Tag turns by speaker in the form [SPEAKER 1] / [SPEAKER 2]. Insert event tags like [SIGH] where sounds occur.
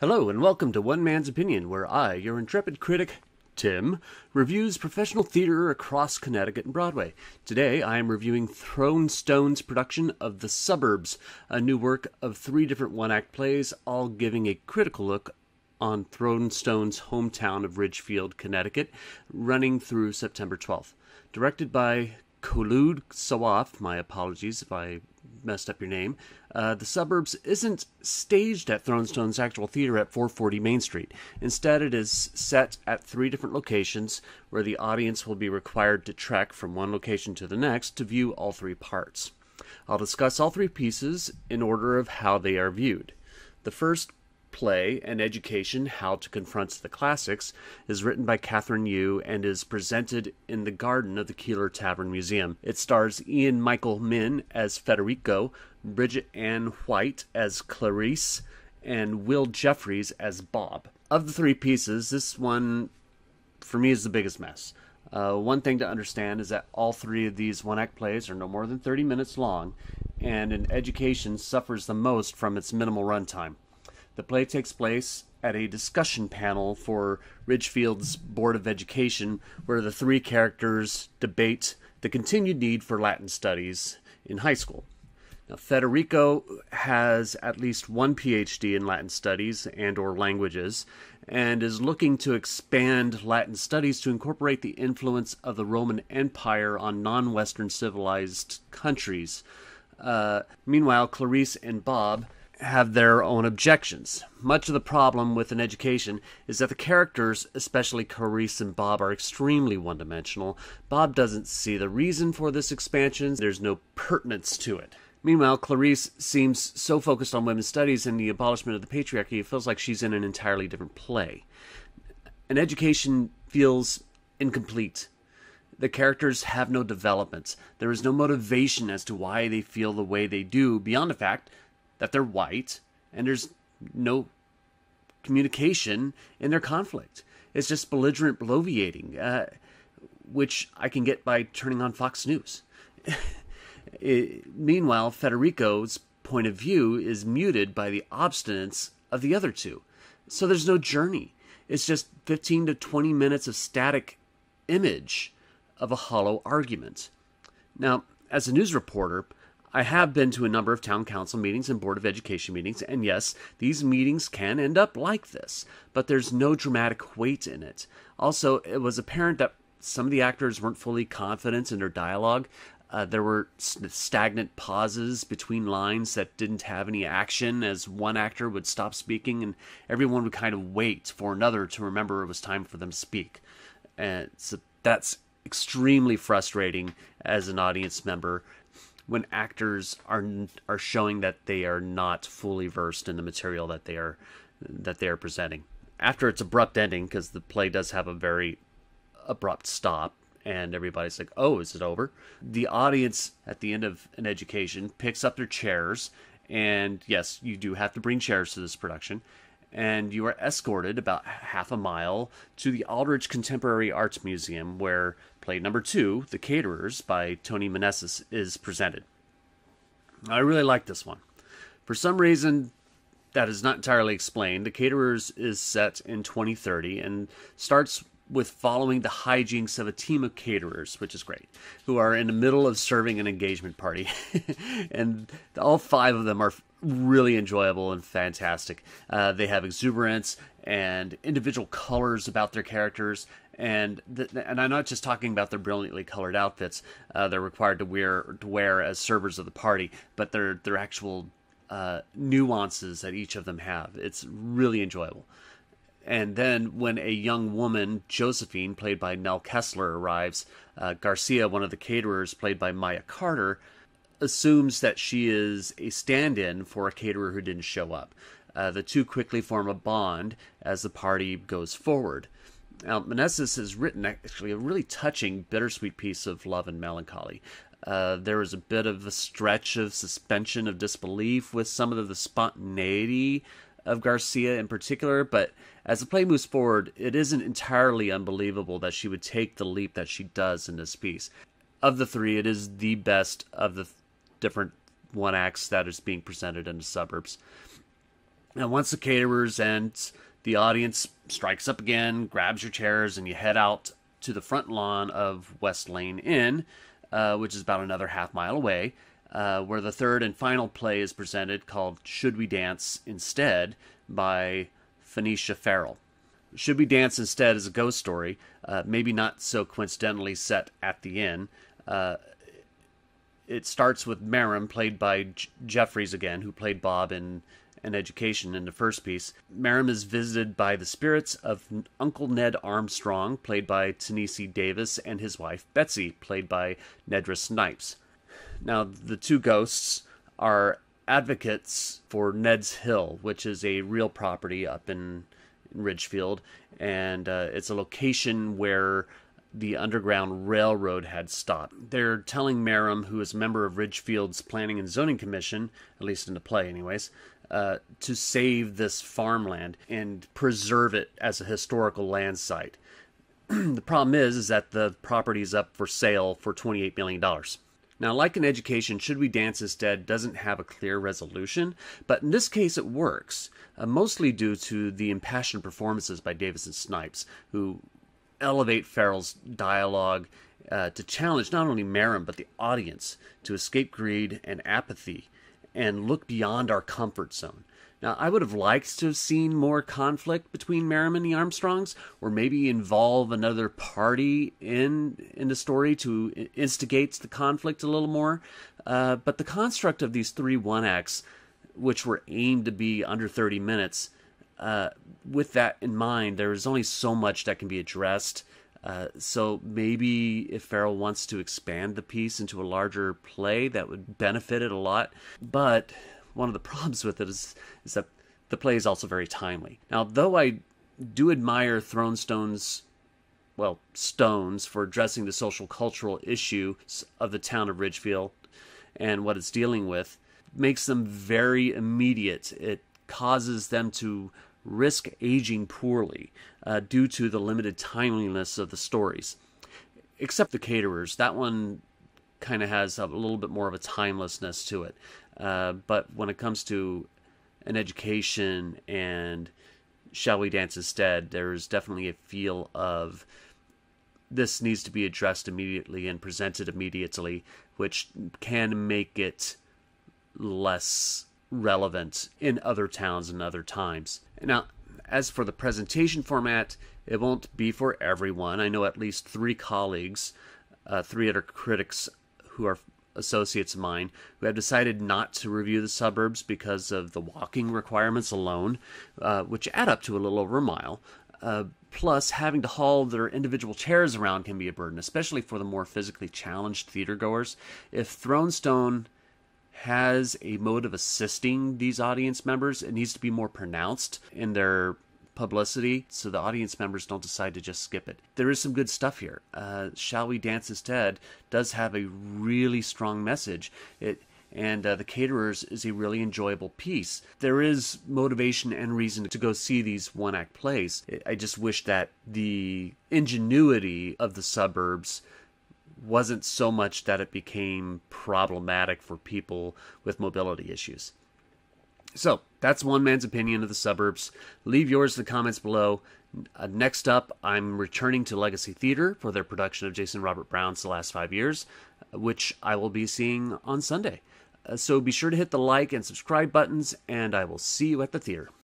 [SPEAKER 1] Hello, and welcome to One Man's Opinion, where I, your intrepid critic, Tim, reviews professional theater across Connecticut and Broadway. Today, I am reviewing Thrown Stone's production of The Suburbs, a new work of three different one act plays, all giving a critical look on Thrown Stone's hometown of Ridgefield, Connecticut, running through September 12th. Directed by Kholoud Sawaf, my apologies if I messed up your name. Uh, the Suburbs isn't staged at Thrown Stone's actual theater at 440 Main Street. Instead, it is set at three different locations where the audience will be required to trek from one location to the next to view all three parts. I'll discuss all three pieces in order of how they are viewed. The first play and education how to confront the classics is written by catherine yu and is presented in the garden of the keeler tavern museum. It stars ian michael minh as federico bridget ann white as clarisse and will jeffries as bob. Of the three pieces this one for me is the biggest mess. Uh, one thing to understand is that all three of these one act plays are no more than 30 minutes long, and an education suffers the most from its minimal runtime. The play takes place at a discussion panel for Ridgefield's Board of Education, where the three characters debate the continued need for Latin studies in high school. Now, Federico has at least one PhD in Latin studies and or languages and is looking to expand Latin studies to incorporate the influence of the Roman Empire on non-Western civilized countries. Uh, meanwhile, Clarisse and Bob have their own objections. Much of the problem with an education is that the characters, especially Clarisse and Bob, are extremely one dimensional. Bob doesn't see the reason for this expansion, there's no pertinence to it. Meanwhile, Clarisse seems so focused on women's studies and the abolishment of the patriarchy, it feels like she's in an entirely different play. An education feels incomplete. The characters have no development. There is no motivation as to why they feel the way they do, beyond the fact that they're white and there's no communication in their conflict. It's just belligerent bloviating, uh, which I can get by turning on Fox News. [LAUGHS] it, meanwhile, Federico's point of view is muted by the obstinance of the other two. So there's no journey. It's just 15 to 20 minutes of static image of a hollow argument. Now, as a news reporter, I have been to a number of town council meetings and board of education meetings, and yes, these meetings can end up like this, but there's no dramatic weight in it. Also, it was apparent that some of the actors weren't fully confident in their dialogue. Uh, there were stagnant pauses between lines that didn't have any action as one actor would stop speaking and everyone would kind of wait for another to remember it was time for them to speak. And so that's extremely frustrating as an audience member when actors are are showing that they are not fully versed in the material that they are that they are presenting. After its abrupt ending, because the play does have a very abrupt stop, and everybody's like, "Oh, is it over?" The audience at the end of an education picks up their chairs, and yes, you do have to bring chairs to this production. And you are escorted about half a mile to the Aldrich Contemporary Arts Museum, where play number two, The Caterers by Tony Meneses, is presented. I really like this one. For some reason, that is not entirely explained. The Caterers is set in 2030 and starts with following the hijinks of a team of caterers, which is great, who are in the middle of serving an engagement party. [LAUGHS] and all five of them are really enjoyable and fantastic. Uh, they have exuberance and individual colors about their characters. And and I'm not just talking about their brilliantly colored outfits uh, they're required to wear to wear as servers of the party, but their their actual uh, nuances that each of them have. It's really enjoyable. And then when a young woman, Josephine, played by Nell Kessler, arrives, uh, Garcia, one of the caterers, played by Maya Carter, assumes that she is a stand in for a caterer who didn't show up. Uh, the two quickly form a bond as the party goes forward. Now, Meneses has written actually a really touching, bittersweet piece of love and melancholy. Uh, there was a bit of a stretch of suspension of disbelief with some of the spontaneity of Garcia in particular, but as the play moves forward, it isn't entirely unbelievable that she would take the leap that she does in this piece. Of the three, it is the best of the different one acts that is being presented in the suburbs. And once the caterers end, the audience strikes up again, grabs your chairs, and you head out to the front lawn of West Lane Inn, uh, which is about another half mile away, uh, where the third and final play is presented called Should We Dance Instead by Phanesia Pharel. Should We Dance Instead is a ghost story, uh, maybe not so coincidentally set at the inn. It starts with Marem, played by J- Jeffries again, who played Bob in an education in the first piece. Marem is visited by the spirits of Uncle Ned Armstrong, played by Tenisi Davis, and his wife Betsey, played by Nedra Snipes. Now, the two ghosts are advocates for Ned's Hill, which is a real property up in, in Ridgefield, and uh, it's a location where the Underground Railroad had stopped. They're telling Marem, who is a member of Ridgefield's Planning and Zoning Commission, at least in the play, anyways, uh, to save this farmland and preserve it as a historical land site. [CLEARS THROAT] the problem is, is that the property is up for sale for $28 million. Now, like in education, Should We Dance Instead doesn't have a clear resolution, but in this case it works, uh, mostly due to the impassioned performances by Davis and Snipes, who elevate Pharel's dialogue uh, to challenge not only Marem but the audience to escape greed and apathy and look beyond our comfort zone. Now, I would have liked to have seen more conflict between Marem and the Armstrongs, or maybe involve another party in in the story to instigate the conflict a little more. Uh, but the construct of these three one acts, which were aimed to be under 30 minutes, uh, with that in mind, there is only so much that can be addressed. Uh, so maybe if Pharel wants to expand the piece into a larger play, that would benefit it a lot. But one of the [LAUGHS] problems with it is is that the play is also very timely. Now, though I do admire Thrown Stone's well stones for addressing the social cultural issue of the town of Ridgefield and what it's dealing with, makes them very immediate. It causes them to risk aging poorly uh, due to the limited timeliness of the stories. Except the caterers, that one kind of has a little bit more of a timelessness to it. Uh, but when it comes to an education and Shall We Dance Instead, there's definitely a feel of this needs to be addressed immediately and presented immediately, which can make it less relevant in other towns and other times. Now, as for the presentation format, it won't be for everyone. I know at least three colleagues, uh, three other critics who are associates of mine, who have decided not to review the suburbs because of the walking requirements alone, uh, which add up to a little over a mile. Uh, plus, having to haul their individual chairs around can be a burden, especially for the more physically challenged theater goers. If Thrown Stone has a mode of assisting these audience members, it needs to be more pronounced in their publicity so the audience members don't decide to just skip it. There is some good stuff here. Uh, Shall We Dance Instead does have a really strong message. It and uh, the caterers is a really enjoyable piece. There is motivation and reason to go see these one act plays. I just wish that the ingenuity of the suburbs wasn't so much that it became problematic for people with mobility issues. So, that's one man's opinion of the suburbs. Leave yours in the comments below. Uh, next up, I'm returning to Legacy Theater for their production of Jason Robert Brown's The Last Five Years, which I will be seeing on Sunday. Uh, so be sure to hit the like and subscribe buttons, and I will see you at the theater.